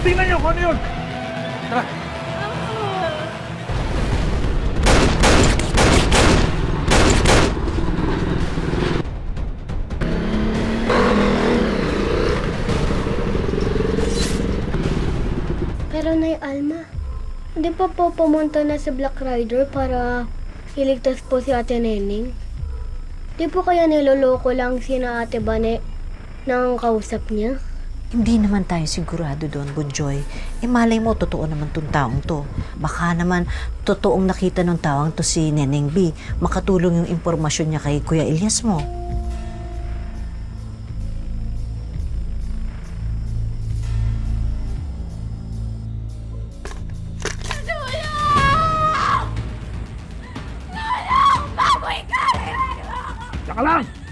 Tingnan niyo kung ano yun! Tara! Pero Nay Alma, hindi pa po pumunta na si Black Rider para iligtas po si Ate Neneng? Di po kaya niloloko lang si na Ate Bane nang kausap niya? Hindi naman tayo sigurado doon, Bunjoy. E malay mo, totoo naman tong taong to. Baka naman, totoong nakita ng taong to si Neneng B. Makatulong yung impormasyon niya kay Kuya Elias mo. Teka lang!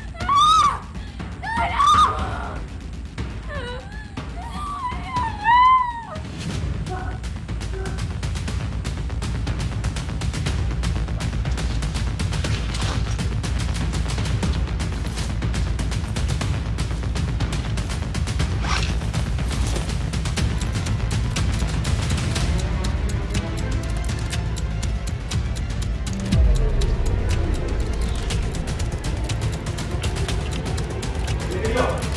Good job.